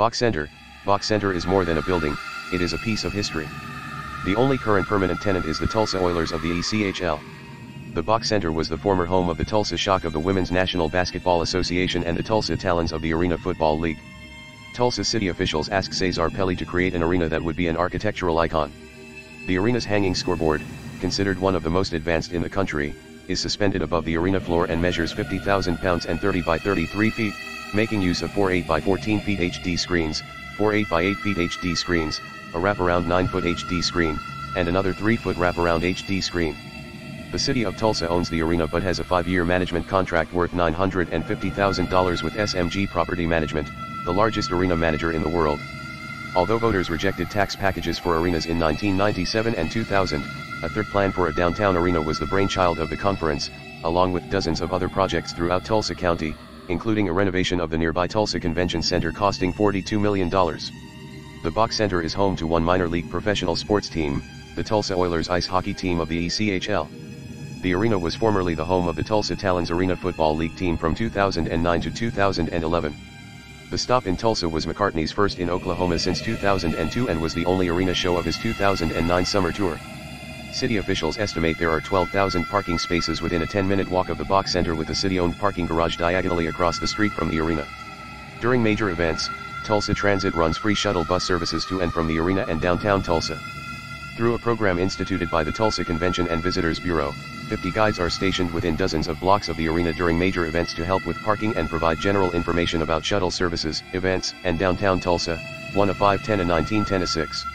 BOK Center, BOK Center is more than a building, it is a piece of history. The only current permanent tenant is the Tulsa Oilers of the ECHL. The BOK Center was the former home of the Tulsa Shock of the Women's National Basketball Association and the Tulsa Talons of the Arena Football League. Tulsa city officials asked César Pelli to create an arena that would be an architectural icon. The arena's hanging scoreboard, considered one of the most advanced in the country, is suspended above the arena floor and measures 50,000 pounds and 30 by 33 feet, making use of four 8 by 14 feet HD screens, four 8 by 8 feet HD screens, a wraparound 9 foot HD screen, and another 3 foot wraparound HD screen. The city of Tulsa owns the arena but has a 5-year management contract worth $950,000 with SMG Property Management, the largest arena manager in the world. Although voters rejected tax packages for arenas in 1997 and 2000, a third plan for a downtown arena was the brainchild of the conference, along with dozens of other projects throughout Tulsa County, including a renovation of the nearby Tulsa Convention Center costing $42 million. The BOK Center is home to one minor league professional sports team, the Tulsa Oilers ice hockey team of the ECHL. The arena was formerly the home of the Tulsa Talons Arena Football League team from 2009 to 2011. The stop in Tulsa was McCartney's first in Oklahoma since 2002 and was the only arena show of his 2009 summer tour. City officials estimate there are 12,000 parking spaces within a 10-minute walk of the BOK Center with a city-owned parking garage diagonally across the street from the arena. During major events, Tulsa Transit runs free shuttle bus services to and from the arena and downtown Tulsa. Through a program instituted by the Tulsa Convention and Visitors Bureau, 50 guides are stationed within dozens of blocks of the arena during major events to help with parking and provide general information about shuttle services, events, and downtown Tulsa, 1 of 510 and 1910 6.